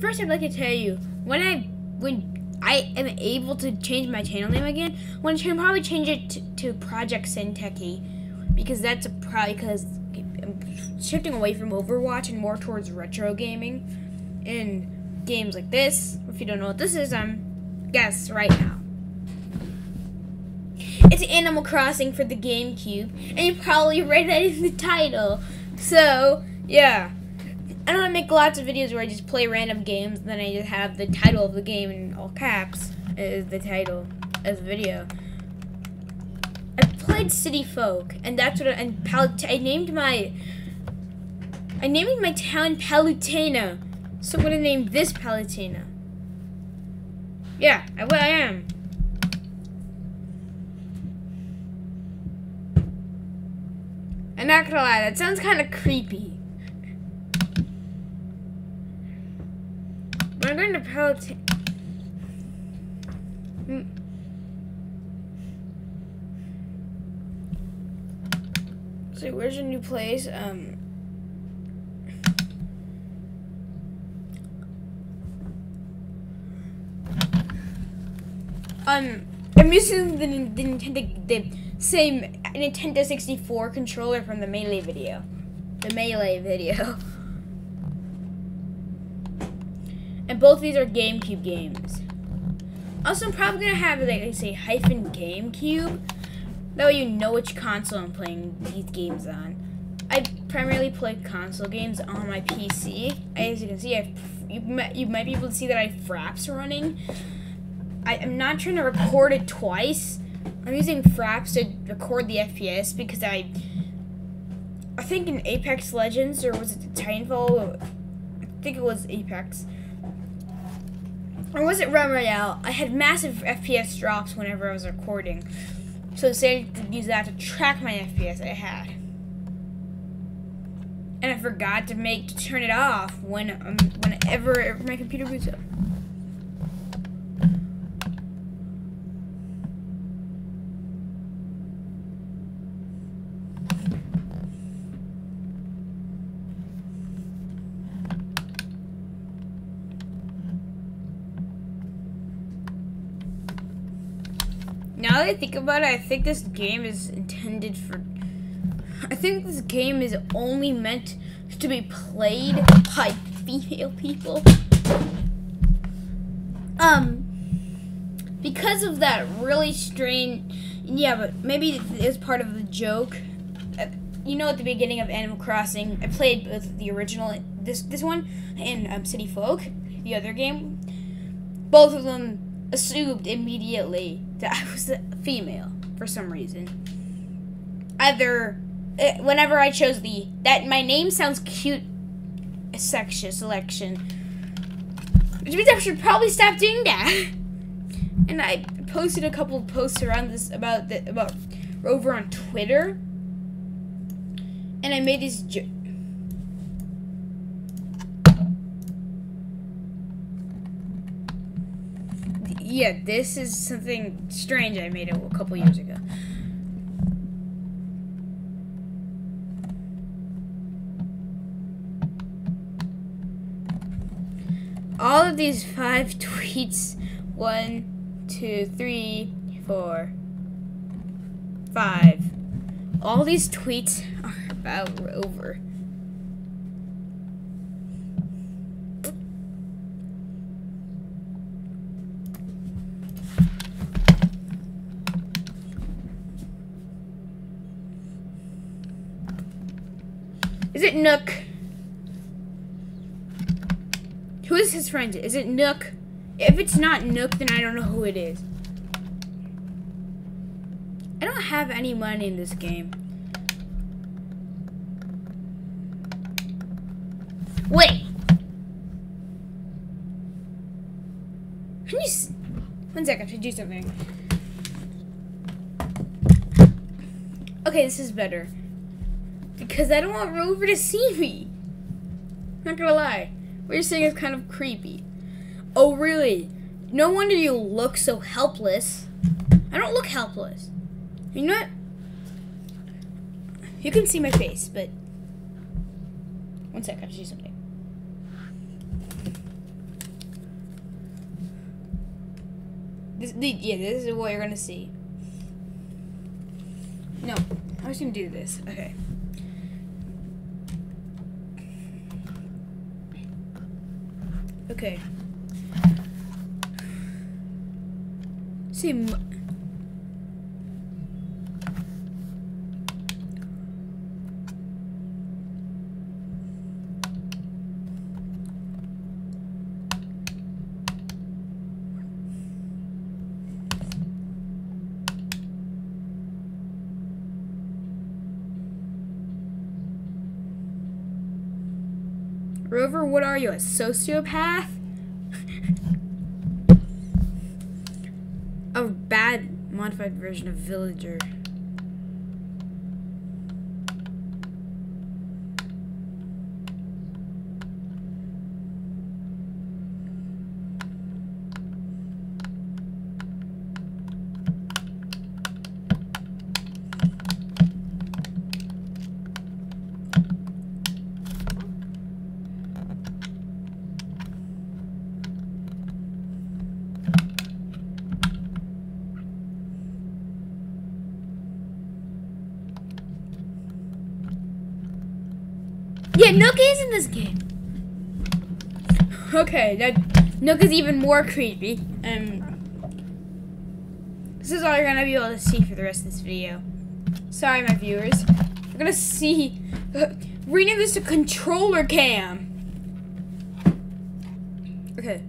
First, I'd like to tell you when I when I am able to change my channel name again, I'm going to probably change it to, to Project Senteki because that's a probably because I'm shifting away from Overwatch and more towards retro gaming and games like this. If you don't know what this is, I'm guess right now. It's Animal Crossing for the GameCube, and you probably read that in the title. So, yeah. I don't make lots of videos where I just play random games, and then I just have the title of the game in all caps is the title as the video. I played City Folk, and that's what I, and Pal I named my I named my town Palutena. So I'm gonna name this Palutena. Yeah, I, well, I am. I'm not gonna lie, that sounds kind of creepy. But I'm going to Palutena. Hmm. So where's your new place? Um. Um, I'm using the, the Nintendo, the same Nintendo 64 controller from the Melee video. The Melee video. And both these are GameCube games. Also, I'm probably gonna have, like I say, hyphen GameCube. That way you know which console I'm playing these games on. I primarily play console games on my PC. As you can see, I you might, you might be able to see that I have Fraps running. I, am not trying to record it twice. I'm using Fraps to record the FPS because I I think in Apex Legends or was it Titanfall? I think it was Apex or was it Realm Royale? I had massive FPS drops whenever I was recording. So decided to use that to track my FPS I had. And I forgot to make to turn it off when um, whenever my computer boots up. now I think about it, I think this game is intended for. I think this game is only meant to be played by female people. Um, because of that really strange. Yeah, but maybe it's part of the joke. Uh, you know, at the beginning of Animal Crossing, I played both the original, this this one, and um, City Folk, the other game. Both of them assumed immediately that I was female for some reason. Either eh, whenever I chose the that my name sounds cute section selection. Which means I should probably stop doing that. And I posted a couple posts around this about the about Rover on Twitter. And I made these yeah, this is something strange I made a, couple years ago. All of these five tweets, one, two, three, four, five. All these tweets are about Rover. Nook? Who is his friend? Is it Nook? If it's not Nook, then I don't know who it is. I don't have any money in this game. Wait! Can you... One second, I should do something. Okay, this is better. Because I don't want Rover to see me. I'm not gonna lie. What you're saying is kind of creepy. Oh, really? No wonder you look so helpless. I don't look helpless. You know what? You can see my face, but. One sec, I have to do something. This, the, yeah, this is what you're gonna see. No, I was gonna do this. Okay. Okay. See. Rover, what are you, a sociopath? a bad modified version of villager. Nook is in this game. Okay, that Nook is even more creepy. Um, this is all you're gonna be able to see for the rest of this video. Sorry, my viewers. We're gonna see. Uh, rename this to controller cam. Okay,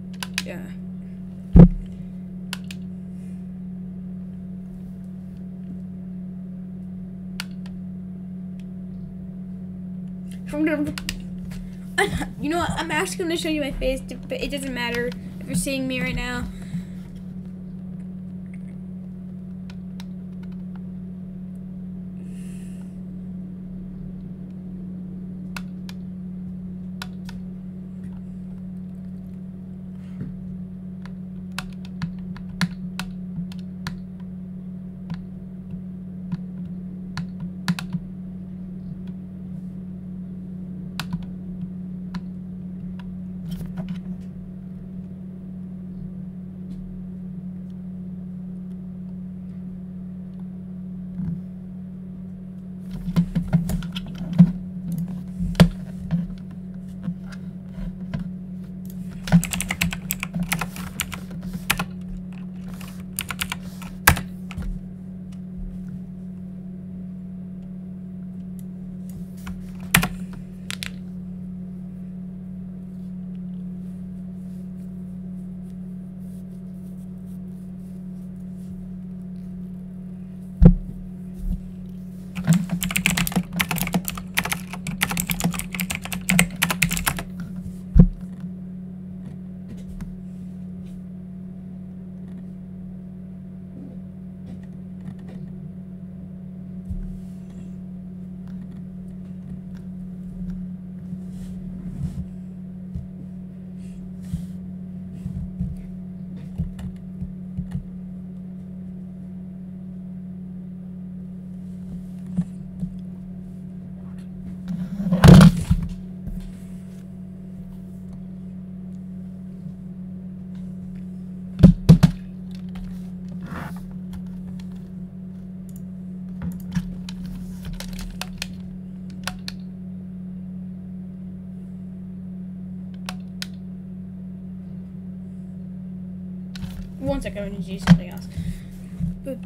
yeah. I'm gonna. You know what? I'm actually gonna show you my face, but it doesn't matter if you're seeing me right now. One second, I need to do something else. No,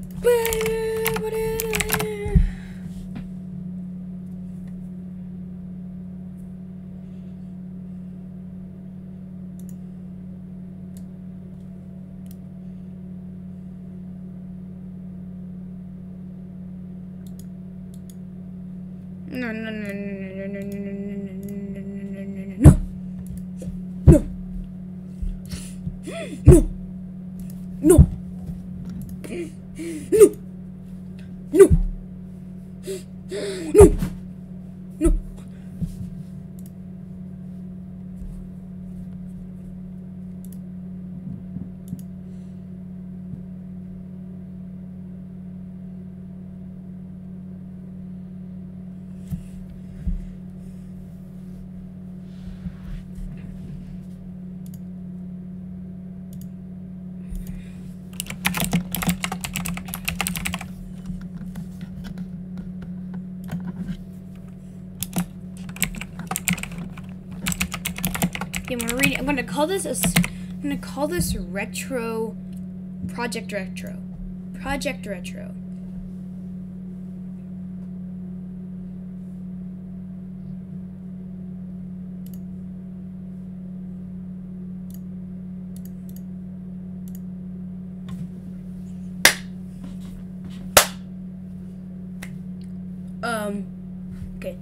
I'm gonna call this a. I'm gonna call this retro. Project Retro. Project Retro. Um. Okay.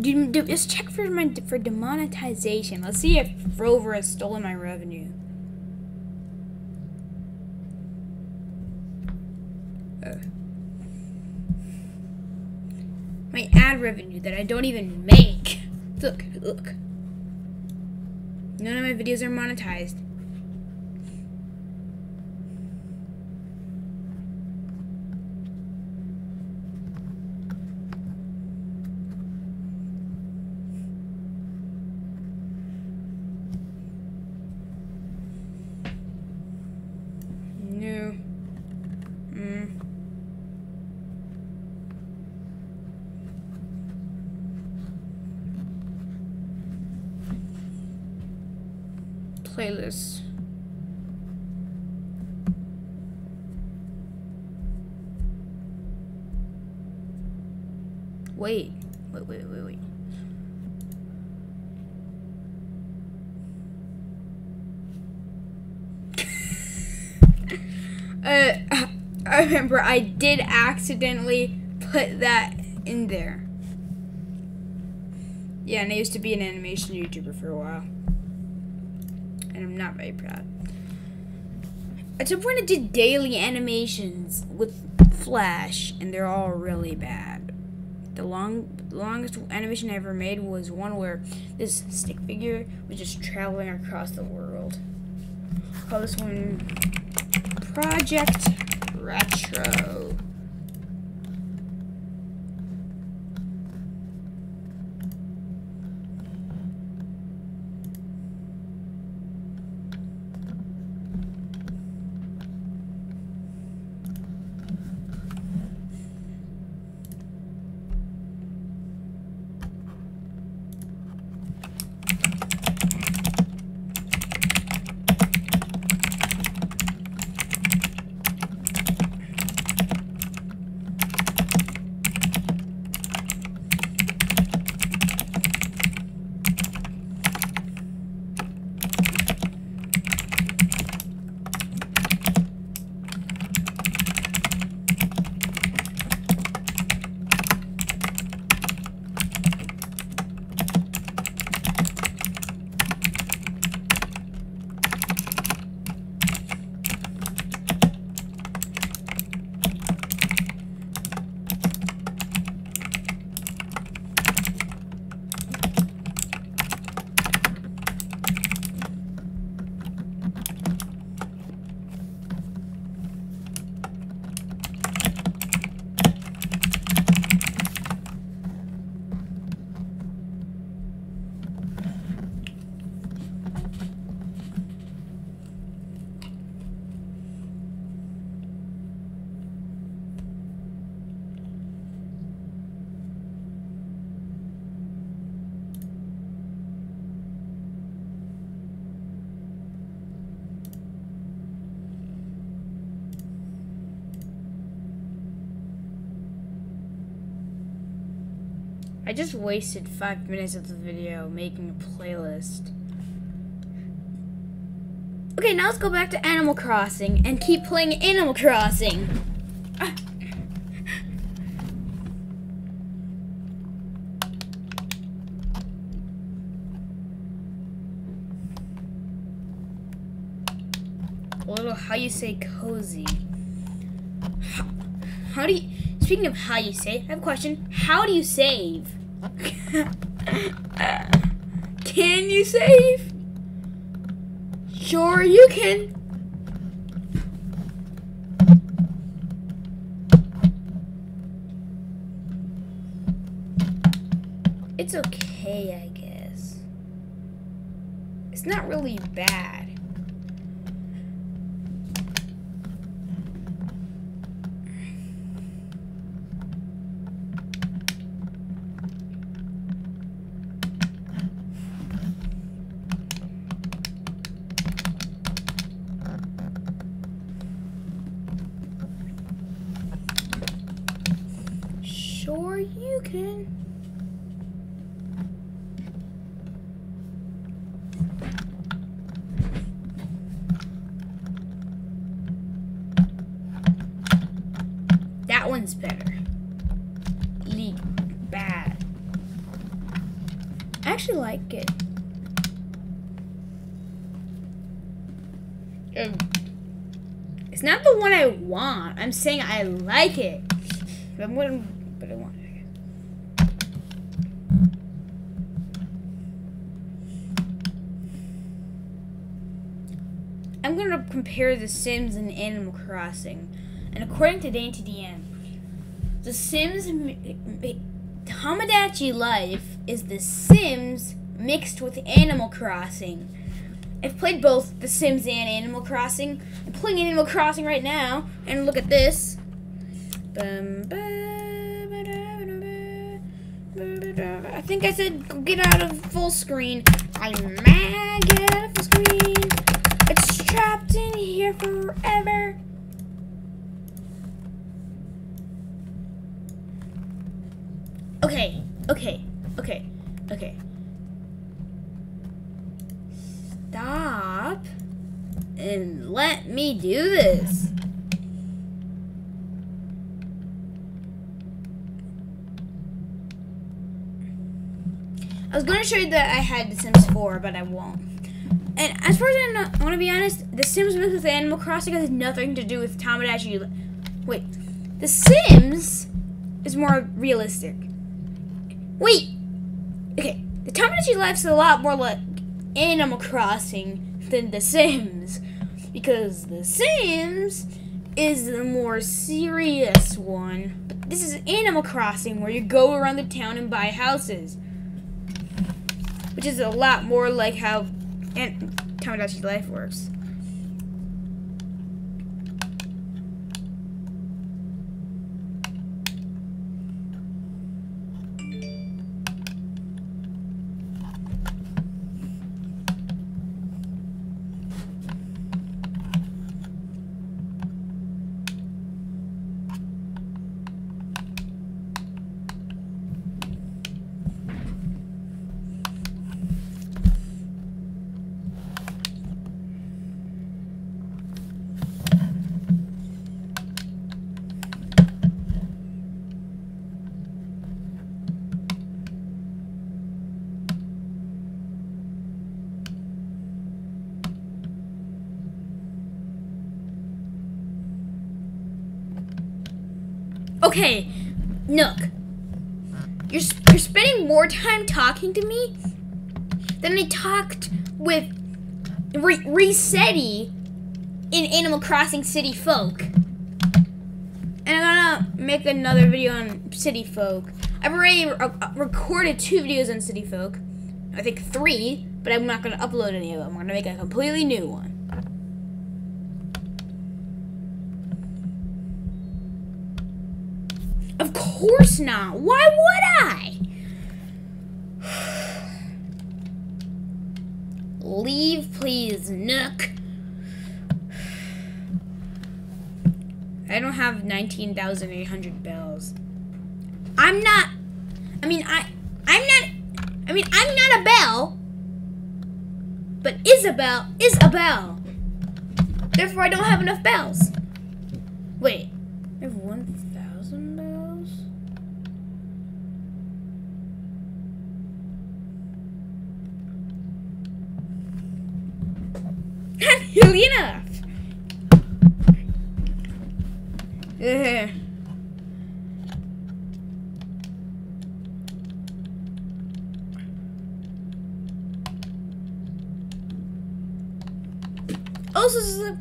Do, do, just check for my for demonetization. Let's see if Rover has stolen my revenue. Uh. My ad revenue that I don't even make. Look, look. None of my videos are monetized. No. Mm. Playlist. Wait. Wait, wait, wait, wait. uh, I remember I did accidentally put that in there. Yeah, and I used to be an animation YouTuber for a while. And I'm not very proud. At some point, I did daily animations with Flash, and they're all really bad. The long, longest animation I ever made was one where this stick figure was just traveling across the world. Call this one Project Retro. I just wasted five minutes of the video making a playlist. Okay, now let's go back to Animal Crossing and keep playing Animal Crossing. A little how you say cozy. How, how do you, speaking of how you save, I have a question. How do you save? can you save? Sure you can. It's okay, I guess. It's not really bad. you can. That one's better. Leak bad. I actually like it. It's not the one I want. I'm saying I like it. I'm gonna, but I want it. I'm gonna compare The Sims and Animal Crossing, and according to DanTDM, The Sims Tomodachi Life is The Sims mixed with Animal Crossing. I've played both The Sims and Animal Crossing. I'm playing Animal Crossing right now, and look at this. I think I said get out of full screen. I'm mad. Get out of full screen. It's trapped in here forever. Okay, okay, okay, okay. Stop and let me do this. I was going to show you that I had The Sims 4, but I won't. And as far as I, know, I want to be honest, The Sims with Animal Crossing has nothing to do with Tomodachi. Wait, The Sims is more realistic. Wait, okay, the Tomodachi Life's a lot more like Animal Crossing than The Sims, because The Sims is the more serious one. But this is Animal Crossing, where you go around the town and buy houses, which is a lot more like how Tomodachi Life works. Okay, Nook. You're, you're spending more time talking to me than I talked with Re- Resetti in Animal Crossing City Folk. And I'm gonna make another video on City Folk. I've already uh, uh, recorded two videos on City Folk. I think three, but I'm not gonna upload any of them. I'm gonna make a completely new one. Of course not. Why would I? Leave, please, Nook. I don't have 19,800 bells. I'm not. I mean, I. I'm not. I mean, I'm not a bell. But Isabelle is a bell. Therefore, I don't have enough bells. Wait. I have 1,000 bells? Nearly enough. Ugh. Also,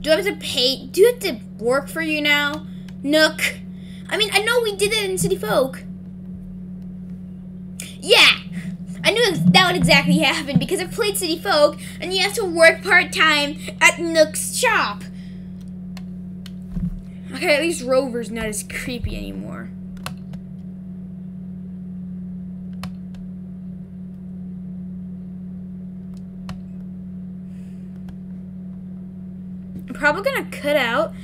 do I have to pay? Do I have to work for you now, Nook? I mean, I know we did it in City Folk. Yeah, I would exactly happen because I played City Folk, and you have to work part time at Nook's shop. Okay, at least Rover's not as creepy anymore. I'm probably gonna cut out.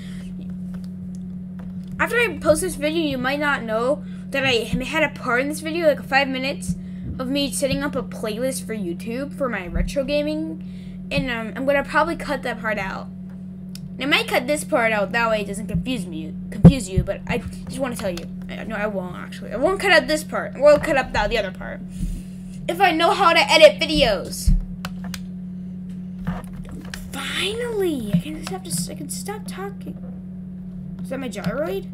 After I post this video, you might not know that I had a part in this video, like five minutes of me setting up a playlist for YouTube for my retro gaming, and um, I'm gonna probably cut that part out. And I might cut this part out that way it doesn't confuse me, confuse you. But I just want to tell you, I, no, I won't actually. I won't cut out this part. I will cut up that the other part. If I know how to edit videos. Finally, I can just have to. I can stop talking. Is that my gyroid?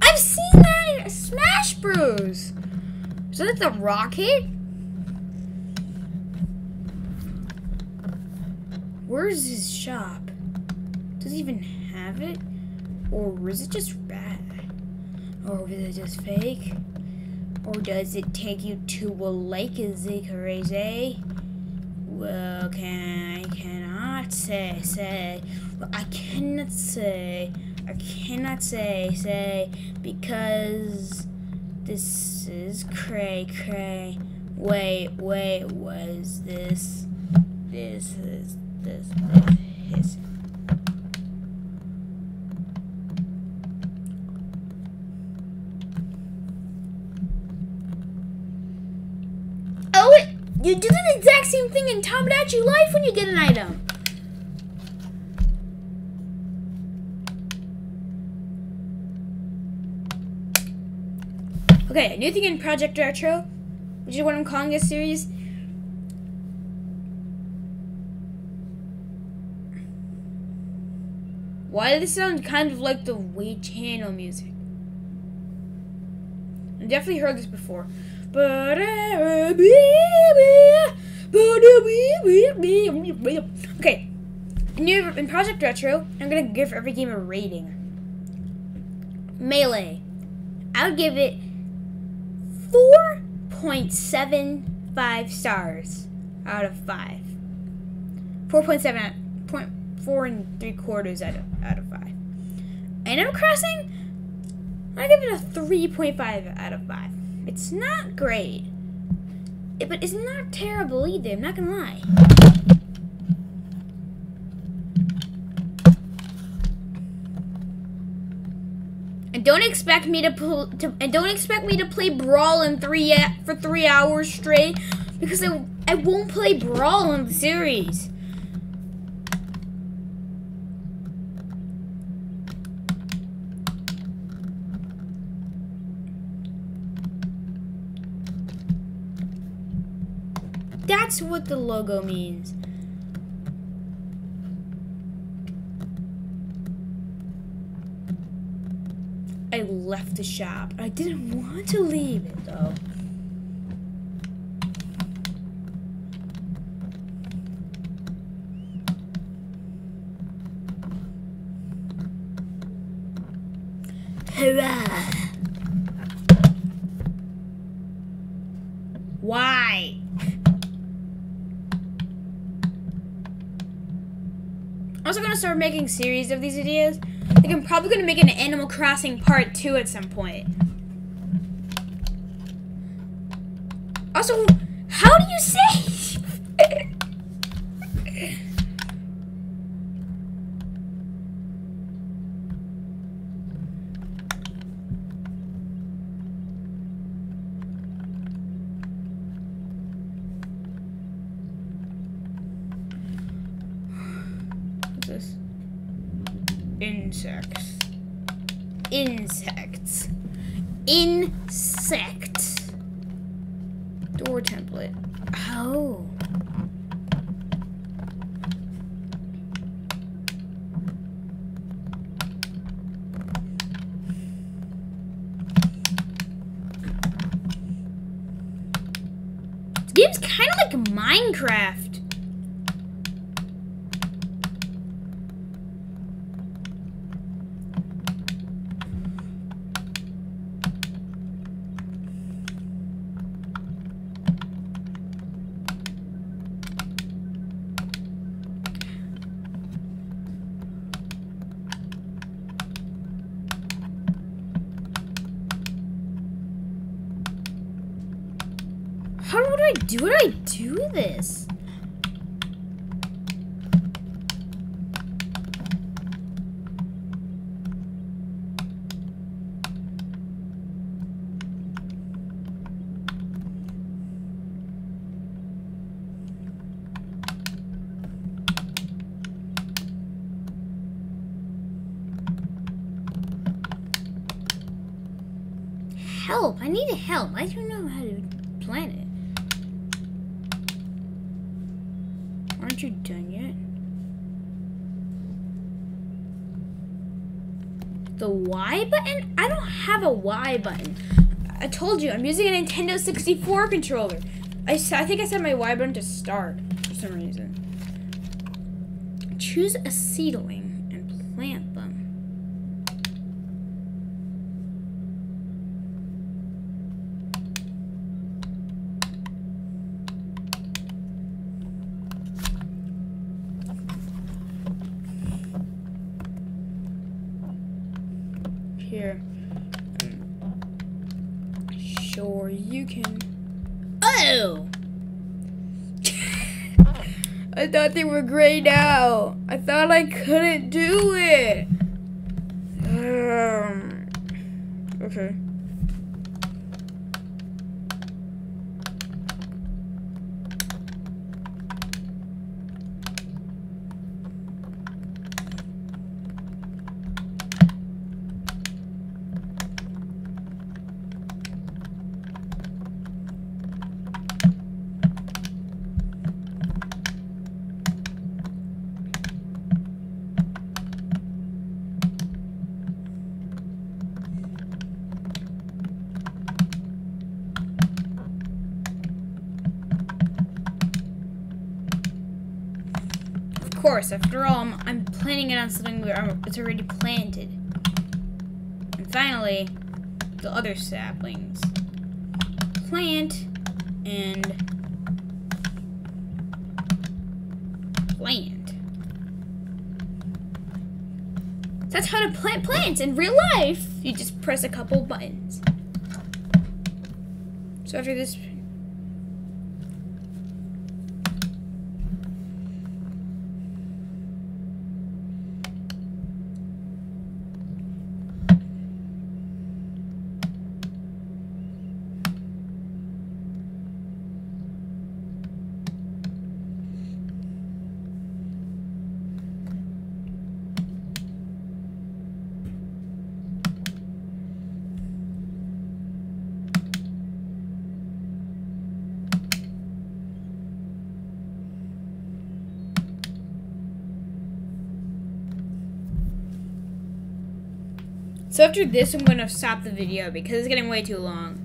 I've seen that in Smash Bros. Is that the rocket? Where's his shop? Does he even have it? Or is it just bad? Or is it just fake? Or does it take you to a lake? Is it crazy? Well, can I cannot say say. Well, I cannot say. I cannot say say because this is cray cray. Wait, wait, was this? This is this is Oh, you do the exact same thing in Tomodachi Life when you get an item. Okay, a new thing in Project Retro, which is what I'm calling this series, Why does this sound kind of like the Wii Channel music? I definitely heard this before. Okay, new in Project Retro, I'm gonna give every game a rating. Melee, I would give it 4.75 stars out of 5. 4.7 point four and three quarters out of out of five. Animal Crossing, I give it a three point five out of five. It's not great, but it's not terrible either. I'm not gonna lie. Don't expect me to, pull, to and don't expect me to play Brawl in three uh, for three hours straight because I I won't play Brawl in the series. That's what the logo means. I left the shop. I didn't want to leave it though. Hurrah! Why? I'm also gonna start making series of these videos. Like I'm probably gonna make an Animal Crossing part two at some point. Also, how do you say? Insect. do I do? What do I do with this? help. I need help. I do Y button. I told you, I'm using a Nintendo 64 controller. I, I think I set my Y button to start for some reason. Choose a seedling and plant them. Here. Sure, you can. Oh! I thought they were grayed out. I thought I couldn't do it. Um, okay. Of course, after all, I'm, I'm planning it on something where it's already planted. And finally, the other saplings. Plant and plant. That's how to plant plants in real life. You just press a couple buttons. So after this So after this, I'm going to stop the video because it's getting way too long.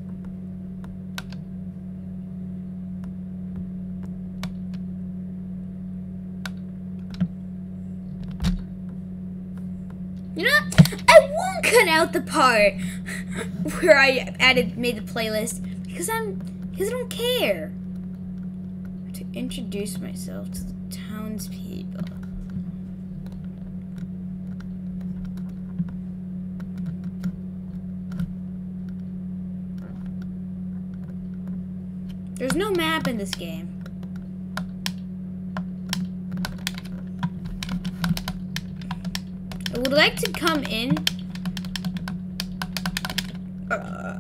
You know? I won't cut out the part where I added made the playlist because I'm because I don't care. To introduce myself to the townspeople. No map in this game. I would like to come in. Uh,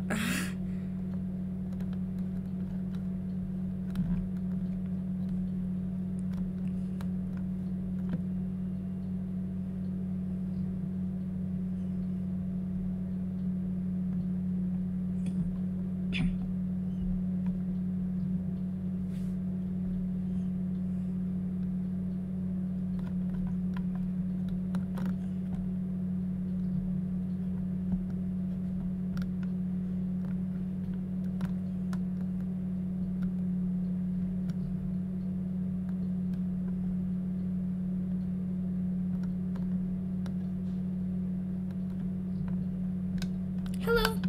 hello.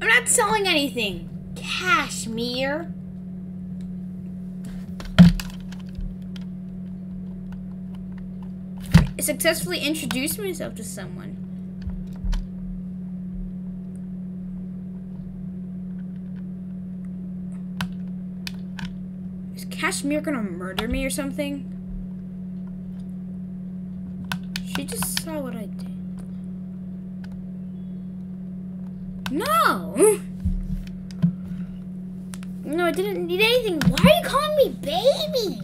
I'm not selling anything. Cashmere. I successfully introduced myself to someone. Is Cashmere gonna murder me or something? She just saw what I did. No! Need anything. Why are you calling me baby?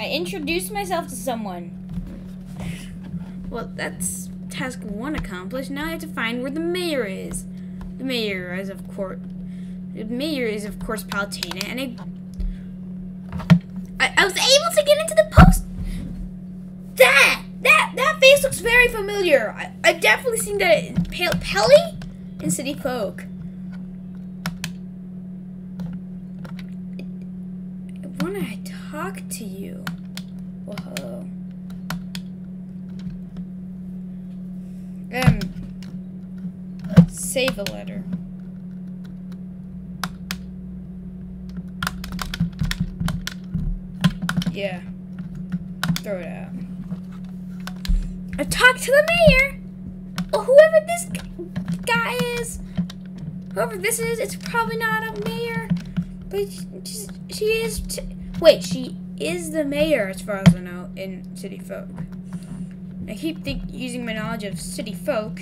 I introduced myself to someone. Well, that's task one accomplished. Now I have to find where the mayor is. The mayor is, of course, mayor is, of course, Palutena, and I, I, I was able to get into the post. That that that face looks very familiar. I, I've definitely seen that in Pel Pelly in City Folk. I talk to you, hello. Um, save a letter. Yeah. Throw it out. I talked to the mayor. Well, whoever this guy is, whoever this is, it's probably not a mayor, but she, she is. Wait, she is the mayor, as far as I know, in City Folk. I keep think- using my knowledge of City Folk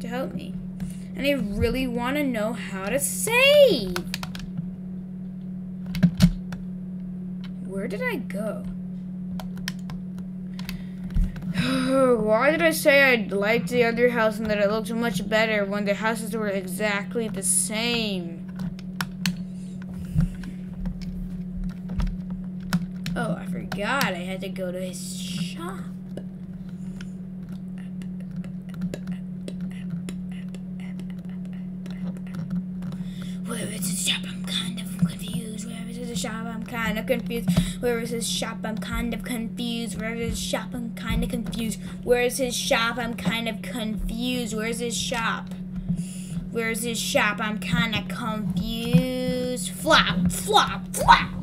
to help me, and I really want to know how to save. Where did I go? Why did I say I liked the other house and that it looked much better when the houses were exactly the same? Oh, I forgot I had to go to his shop. Where is his shop? His shop? I'm kind of confused. Where is his shop? I'm kind of confused. Where is his shop? I'm kind of confused. Where is his shop? I'm kind of confused. Where's his shop? Where's his shop? I'm kind of confused. Flop, flop, flop.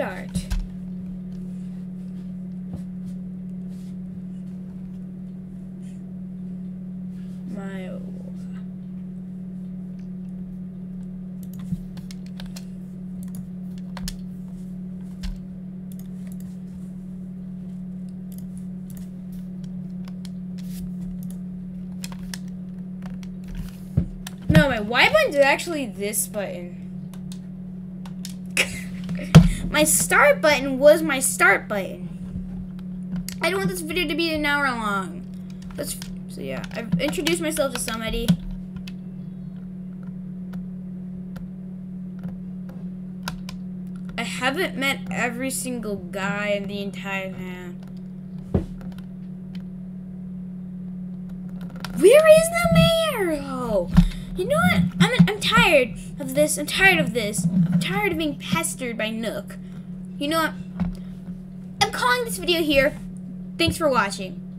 Start. My No, my Y button is actually this button. My start button was my start button. I don't want this video to be an hour long. Let's, so yeah, I've introduced myself to somebody. I haven't met every single guy in the entire town. Where is the mayor? Oh, you know what? I'm, I'm tired of this. I'm tired of this. I'm tired of being pestered by Nook. You know what? I'm calling this video here. Thanks for watching.